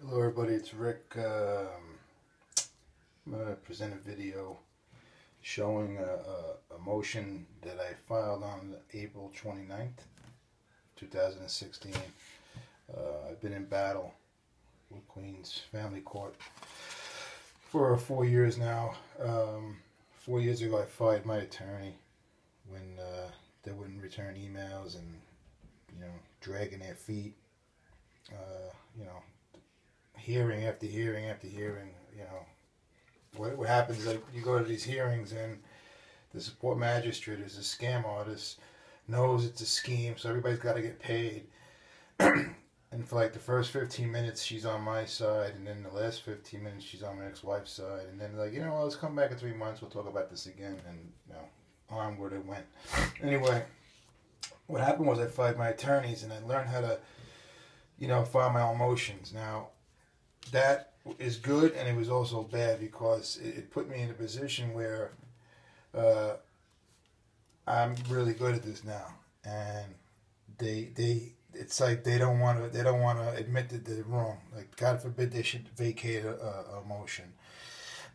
Hello everybody, it's Rick. Um, I'm going to present a video showing a, a, a, motion that I filed on April 29th, 2016. Uh, I've been in battle with Queens Family Court for four years now. Um, four years ago I fired my attorney when uh, they wouldn't return emails and, you know, dragging their feet. Uh, you know, hearing after hearing after hearing, you know, what, what happens is like you go to these hearings and the support magistrate is a scam artist, knows it's a scheme, so everybody's got to get paid. and for like the first 15 minutes, she's on my side, and then the last 15 minutes, she's on my ex-wife's side, and then like, you know, let's come back in three months, we'll talk about this again, and you know, onward it went. Anyway, what happened was I fired my attorneys, and I learned how to, you know, file my own motions. Now, that is good and it was also bad because it, it put me in a position where uh, I'm really good at this now, and they they it's like they don't want to they don't want to admit that they're wrong. Like God forbid they should vacate a, a, motion.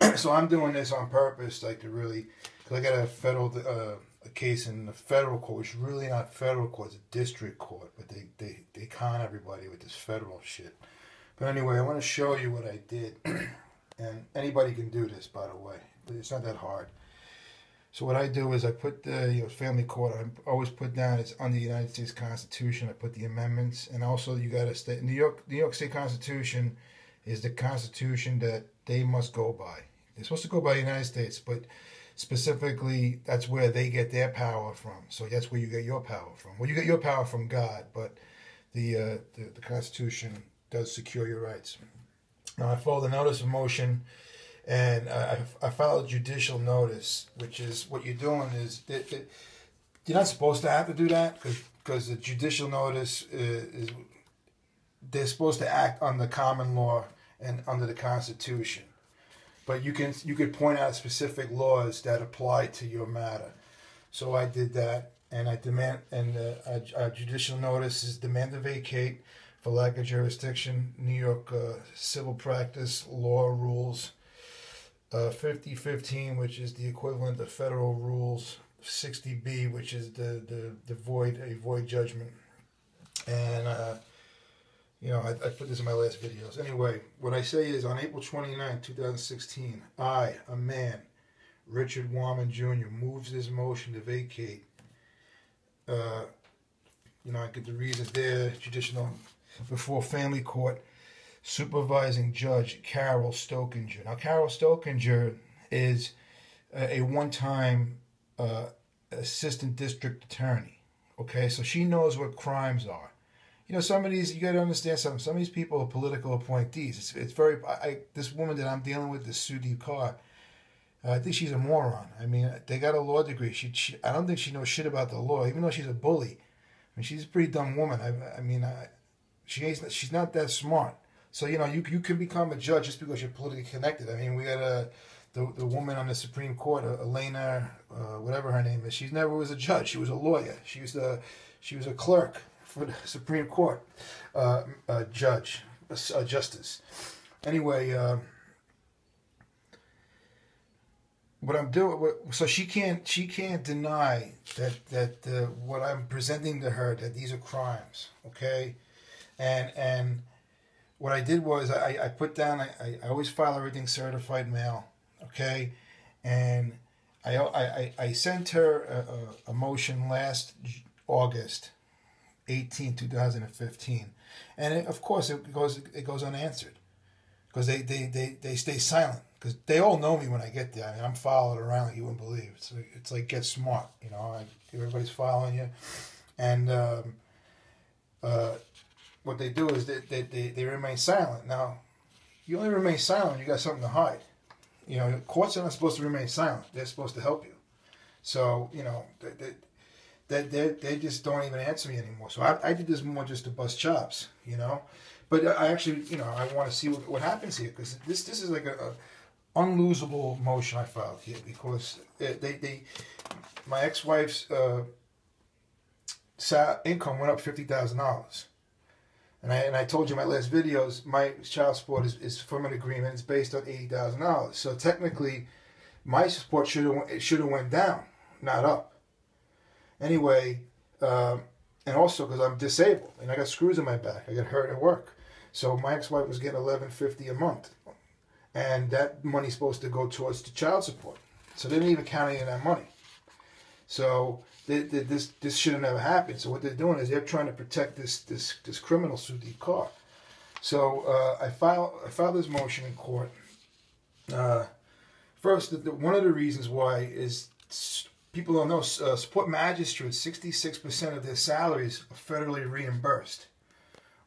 so I'm doing this on purpose, like to really, cause I got a federal uh, a case in the federal court, which is really not federal court, it's a district court, but they they they con everybody with this federal shit. But anyway, I want to show you what I did. and anybody can do this, by the way. It's not that hard. So what I do is I put the you know, family court. I always put down it's under the United States Constitution. I put the amendments, and also you got to state New York. New York State Constitution is the Constitution that they must go by. They're supposed to go by the United States, but specifically that's where they get their power from. So that's where you get your power from. Well, you get your power from God, but the uh, the, the Constitution does secure your rights. Now, I filed a notice of motion and I, I filed judicial notice, which is what you're doing is that, that you're not supposed to have to do that because the judicial notice is, is they're supposed to act on the common law and under the Constitution. But you can you could point out specific laws that apply to your matter. So I did that, and I demand and uh, judicial notice is demand to vacate for lack of jurisdiction, New York uh, civil practice law rules uh, 5015, which is the equivalent of federal rules 60B, which is the, the, the void, a void judgment. And, uh, you know, I, I put this in my last videos. Anyway, what I say is on April 29, 2016, I, a man, Richard Warman Jr., moves this motion to vacate. Uh, you know, I get the reasons there, judicial before family court supervising judge Carol Stokinger. Now, Carol Stokinger is a, one-time uh, assistant district attorney. Okay, so she knows what crimes are. You know, some of these you got to understand something. Some of these people are political appointees. It's, it's very. I, this woman that I'm dealing with, this Sudhi Carr, uh, I think she's a moron. I mean, they got a law degree. She, she, I don't think she knows shit about the law, even though she's a bully. I mean, she's a pretty dumb woman. I, I mean, I, she ain't, she's not that smart. So you know, you you can become a judge just because you're politically connected. I mean, we got a the the woman on the Supreme Court, uh, Elena, uh, whatever her name is. She never was a judge. She was a lawyer. She was a she was a clerk for the Supreme Court, uh, a judge, a, a justice. Anyway. Uh, what I'm doing, so she can't she can't deny that that uh, what I'm presenting to her that these are crimes, okay, and and what I did was I, I put down I, I always file everything certified mail, okay, and I I, I sent her a, a motion last August 18, 2015, and of course it goes it goes unanswered because they, they, they, they stay silent because they all know me when I get there. I mean, I'm followed around like you wouldn't believe. It's like, it's like get smart, you know. Everybody's following you, and um, uh, what they do is they, they, they, they remain silent. Now, you only remain silent you got something to hide. You know, courts are not supposed to remain silent. They're supposed to help you. So, you know, they, they, they, they just don't even answer me anymore. So I, I did this more just to bust chops, you know. But I actually, you know, I want to see what, what happens here because this this is like a, a unlosable motion I filed here because they, they my ex-wife's uh, income went up fifty thousand dollars And I, and I told you in my last videos, my child support is, is from an agreement. It's based on eighty thousand dollars. So technically, my support should have it should have went down, not up. Anyway, um, and also because I'm disabled and I got screws in my back, I got hurt at work. So my ex-wife was getting eleven fifty a month, and that money's supposed to go towards the child support. So they didn't even count any of that money. So this this should have never happened. So what they're doing is they're trying to protect this this this criminal Sudhi Kaur. So uh, I filed I filed this motion in court. Uh, first, the, the, one of the reasons why is people don't know uh, support magistrates sixty six percent of their salaries are federally reimbursed.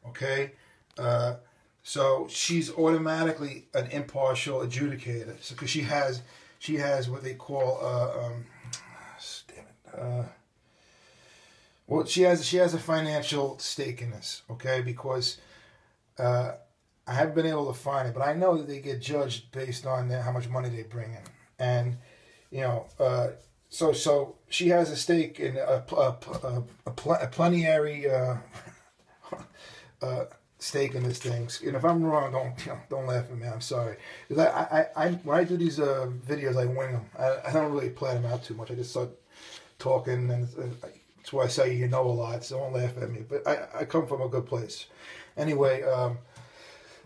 Okay, uh, so she's automatically an impartial adjudicator because she has she has what they call uh, um, uh, well, she has she has a financial stake in this, okay? Because uh, I haven't been able to find it, but I know that they get judged based on how much money they bring in, and you know, uh, so so she has a stake in a a, a, a, pl- a plenary uh, uh, stake in this thing. And if I'm wrong, don't you know, don't laugh at me. I'm sorry. Because I, I, I when I do these uh, videos, I wing them. I, I don't really plan them out too much. I just start talking, and that's why I say you know a lot. So don't laugh at me. But I, I come from a good place. Anyway, um,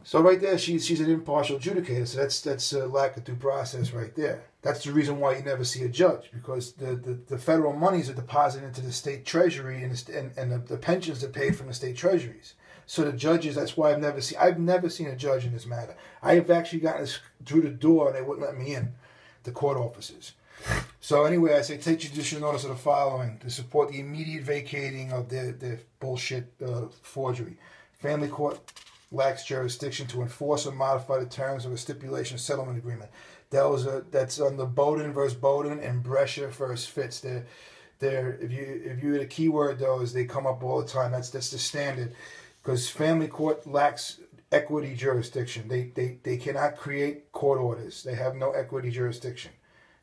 so right there, she's she's an impartial adjudicator. So that's that's a lack of due process right there. That's the reason why you never see a judge because the, the, the federal monies are deposited into the state treasury and the, and, and the, the pensions are paid from the state treasuries. So the judges, that's why I've never seen I've never seen a judge in this matter. I have actually gotten through the door and they wouldn't let me in, the court offices. So anyway, I say take judicial notice of the following to support the immediate vacating of their, their bullshit uh, forgery. Family court lacks jurisdiction to enforce or modify the terms of a stipulation settlement agreement. That was a, that's on the Bowden versus Bowden and Brescia versus Fitts. They're, they're, if you if you hit a keyword though, is they come up all the time. That's that's the standard. Because family court lacks equity jurisdiction. They, they they cannot create court orders. They have no equity jurisdiction.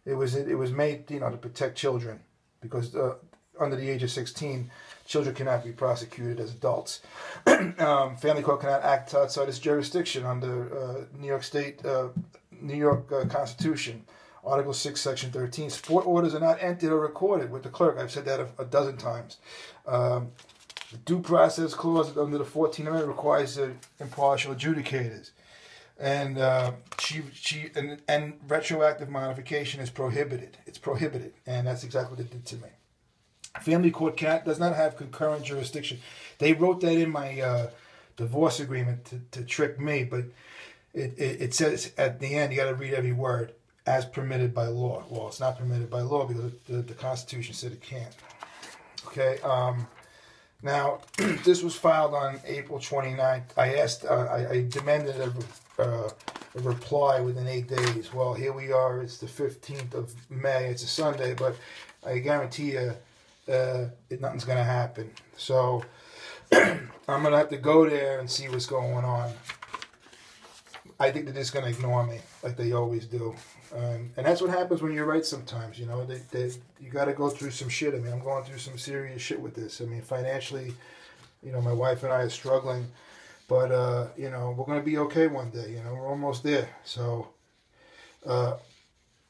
It was it was made you know to protect children because uh, under the age of 16, children cannot be prosecuted as adults. um, family court cannot act outside its jurisdiction under uh, New York State uh, New York uh, Constitution. Article 6, Section 13. Support orders are not entered or recorded with the clerk. I've said that a, a dozen times. Um, the due process clause under the 14th Amendment requires impartial adjudicators and uh, she she and, and retroactive modification is prohibited. It's prohibited, and that's exactly what it did to me. Family court cat does not have concurrent jurisdiction. They wrote that in my uh, divorce agreement to, to trick me, but it, it, it says at the end you got to read every word as permitted by law. Well, it's not permitted by law because the, the Constitution said it can't. Okay. Um, now, this was filed on April 29th. I asked, uh, I, I, demanded a, uh, a, reply within eight days. Well, here we are. It's the 15th of May. It's a Sunday, but I guarantee you uh, nothing's going to happen. So I'm going to have to go there and see what's going on. I think they're just going to ignore me like they always do. Um, and that's what happens when you're right sometimes, you know. They, they, you got to go through some shit. I mean, I'm going through some serious shit with this. I mean, financially, you know, my wife and I are struggling. But, uh, you know, we're going to be okay one day. You know, we're almost there. So, uh,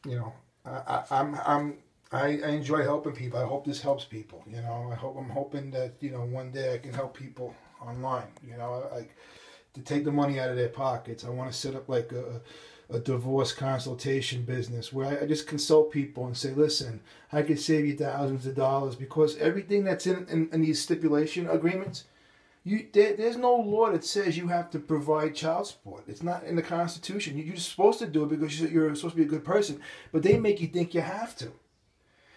you know, I, I, I'm, I'm, I, I enjoy helping people. I hope this helps people. You know, I hope I'm hoping that you know one day I can help people online. You know, to take the money out of their pockets. I want to set up like a a divorce consultation business where I, just consult people and say, listen, I could save you thousands of dollars because everything that's in, in, in these stipulation agreements, you there, there's no law that says you have to provide child support. It's not in the Constitution. You, are supposed to do it because you're supposed to be a good person, but they make you think you have to.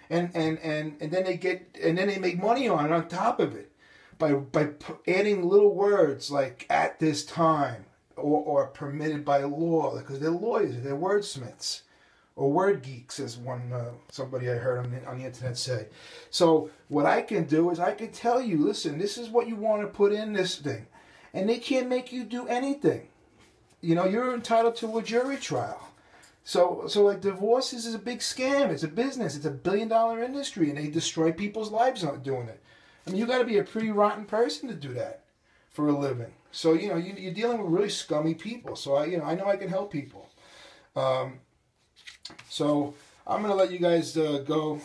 And, and, and, and then they get and then they make money on it on top of it by by adding little words like at this time or, or permitted by law because they're lawyers, they're wordsmiths or word geeks, as one uh, somebody I heard on the, on the internet say. So what I can do is I can tell you, listen, this is what you want to put in this thing, and they can't make you do anything. You know, you're entitled to a jury trial. So, so like divorces is a big scam. It's a business. It's a billion dollar industry, and they destroy people's lives on doing it. I mean, you got to be a pretty rotten person to do that. for a living. So you know you, you're dealing with really scummy people. So I you know I know I can help people. Um, so I'm gonna let you guys uh, go,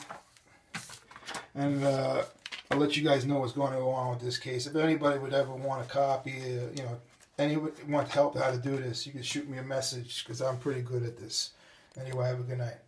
and uh, I'll let you guys know what's going to go on with this case. If anybody would ever want a copy, uh, you know, anyone want help how to do this, you can shoot me a message because I'm pretty good at this. Anyway, have a good night.